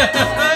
Ha ha ha!